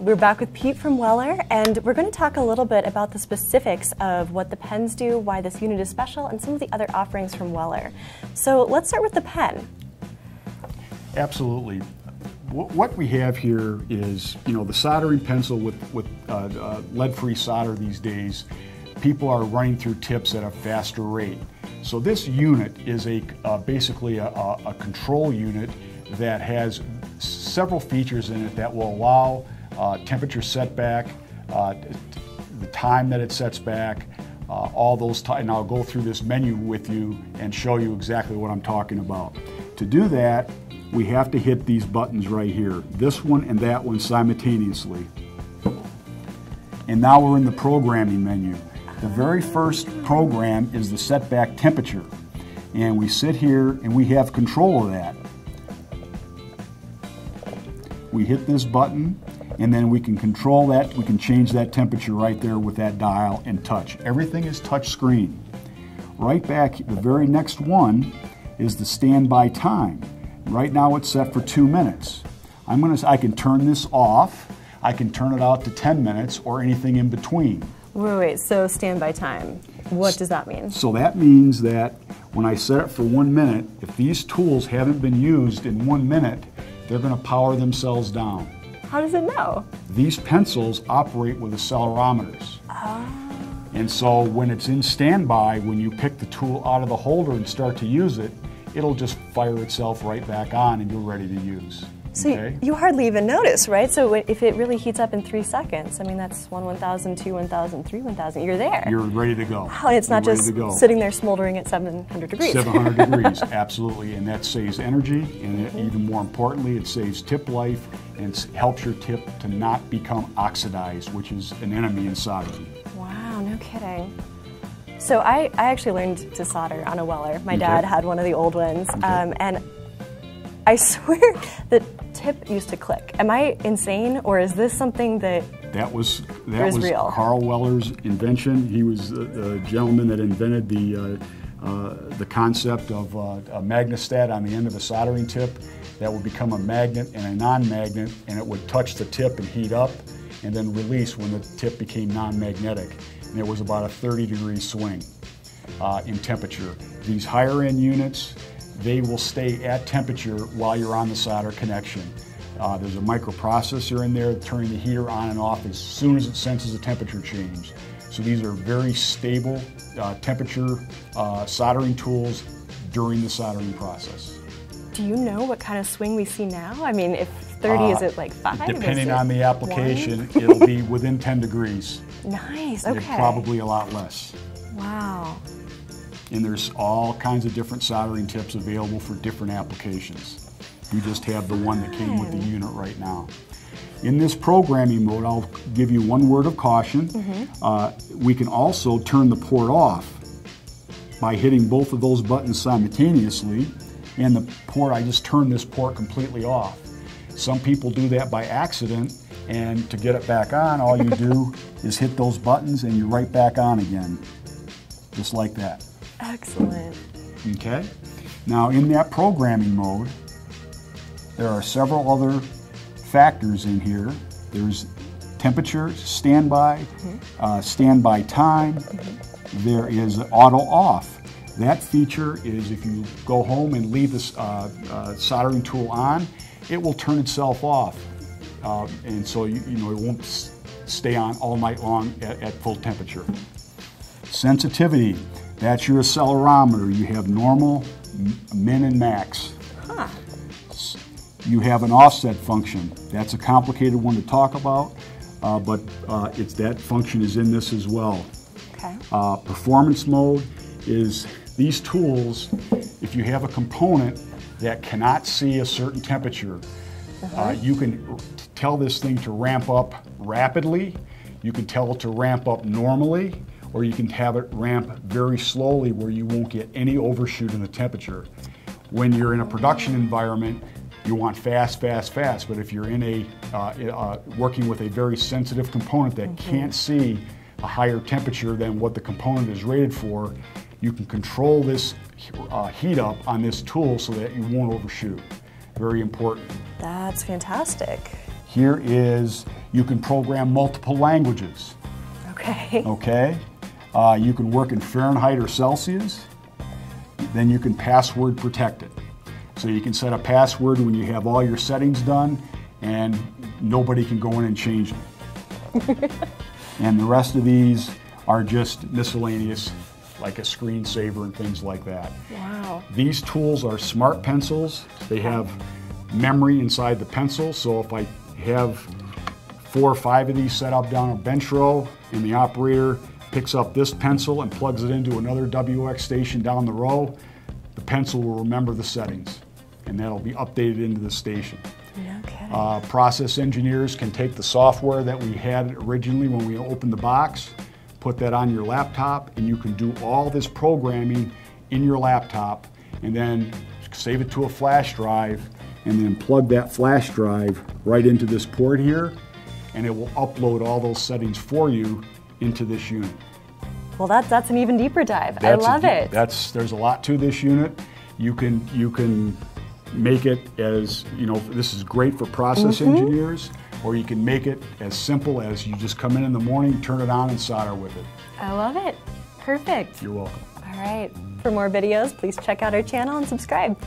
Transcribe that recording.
We're back with Pete from Weller, and we're going to talk a little bit about the specifics of what the pens do, why this unit is special, and some of the other offerings from Weller. So let's start with the pen. Absolutely. What we have here is, you know, the soldering pencil with, with uh, uh, lead-free solder these days, people are running through tips at a faster rate. So this unit is a uh, basically a, a, control unit that has several features in it that will allow temperature setback, uh, the time that it sets back, uh, all those, and I'll go through this menu with you and show you exactly what I'm talking about. To do that, we have to hit these buttons right here, this one and that one simultaneously. And now we're in the programming menu. The very first program is the setback temperature. And we sit here and we have control of that. We hit this button and then we can control that, we can change that temperature right there with that dial and touch. Everything is touch screen. Right back, the very next one is the standby time. Right now it's set for two minutes. I'm gonna, I can turn this off, I can turn it out to 10 minutes or anything in between. Wait, wait, so standby time, what does that mean? So that means that when I set it for one minute, if these tools haven't been used in one minute, they're gonna power themselves down. How does it know? These pencils operate with accelerometers. Oh. And so when it's in standby, when you pick the tool out of the holder and start to use it, it'll just fire itself right back on and you're ready to use. So okay? you, hardly even notice, right? So if it really heats up in three seconds, I mean, that's 1 1,000, 2 1,000, 3 1,000, you're there. You're ready to go. Oh, it's you're not just sitting there smoldering at 700 degrees. 700 degrees, absolutely. And that saves energy, and it, even more importantly, it saves tip life and helps your tip to not become oxidized, which is an enemy in soldering. Wow, no kidding. So I, I actually learned to solder on a Weller. My okay. dad had one of the old ones, okay. um, and I swear the tip used to click. Am I insane, or is this something that that was that was real? Carl Weller's invention. He was the, the gentleman that invented the. Uh, uh, the concept of uh, a Magnastat on the end of a soldering tip that would become a magnet and a non-magnet and it would touch the tip and heat up and then release when the tip became non-magnetic and it was about a 30 degree swing uh, in temperature. These higher end units, they will stay at temperature while you're on the solder connection. Uh, there's a microprocessor in there turning the heater on and off as soon as it senses a temperature change. So these are very stable uh, temperature uh, soldering tools during the soldering process. Do you know what kind of swing we see now? I mean, if 30, uh, is it like 5? Depending on the application, it'll be within 10 degrees. Nice, okay. probably a lot less. Wow. And there's all kinds of different soldering tips available for different applications. We just have the one that came with the unit right now. In this programming mode, I'll give you one word of caution. Mm -hmm. uh, we can also turn the port off by hitting both of those buttons simultaneously. And the port, I just turn this port completely off. Some people do that by accident and to get it back on, all you do is hit those buttons and you're right back on again, just like that. Excellent. Okay. Now in that programming mode, there are several other factors in here. There's temperature, standby, mm -hmm. uh, standby time. Mm -hmm. There is auto off. That feature is if you go home and leave this uh, uh, soldering tool on, it will turn itself off uh, and so you, you, know it won't stay on all night long at, at full temperature. Sensitivity, that's your accelerometer. You have normal, min, and max. Huh. You have an offset function. That's a complicated one to talk about, uh, but uh, it's that function is in this as well. Okay. Uh, performance mode is these tools, if you have a component that cannot see a certain temperature, -huh. you can tell this thing to ramp up rapidly, you can tell it to ramp up normally, or you can have it ramp very slowly where you won't get any overshoot in the temperature. When you're in a production environment, you want fast, fast, fast, but if you're in a, uh, uh, working with a very sensitive component that mm -hmm. can't see a higher temperature than what the component is rated for, you can control this uh, heat up on this tool so that you won't overshoot. Very important. That's fantastic Here is, you can program multiple languages, Okay. okay? Uh, you can work in Fahrenheit or Celsius. Then you can password protect it. So you can set a password when you have all your settings done and nobody can go in and change them. and the rest of these are just miscellaneous, like a screensaver and things like that. Wow. These tools are smart pencils. They have memory inside the pencil, so if I have four or five of these set up down a bench row and the operator picks up this pencil and plugs it into another WX station down the row, the pencil will remember the settings and that'll be updated into the station. Kidding. Uh, process engineers can take the software that we had originally when we opened the box, put that on your laptop, and you can do all this programming in your laptop, and then save it to a flash drive, and then plug that flash drive right into this port here, and it will upload all those settings for you into this unit. well, that's that's an even deeper dive. I That's a love deep- it. That's there's a lot to this unit. You can you can make it as you know. This is great for process Mm-hmm. engineers, or you can make it as simple as you just come in in the morning, turn it on, and solder with it. I love it. Perfect. You're welcome. All right. For more videos, please check out our channel and subscribe.